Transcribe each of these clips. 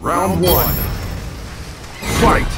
Round one. Fight!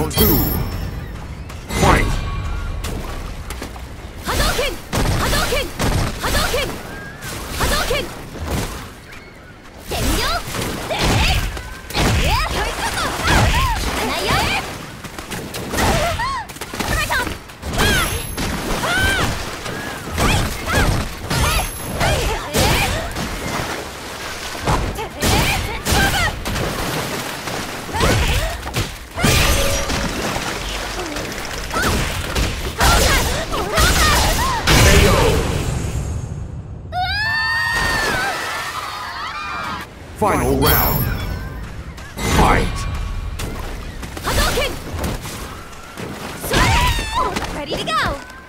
Round two. Final round. Fight! Hadouken! Ready to go!